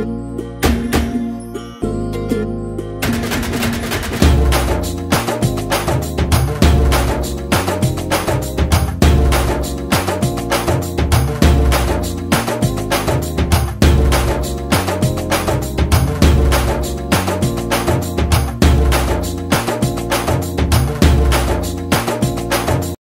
you.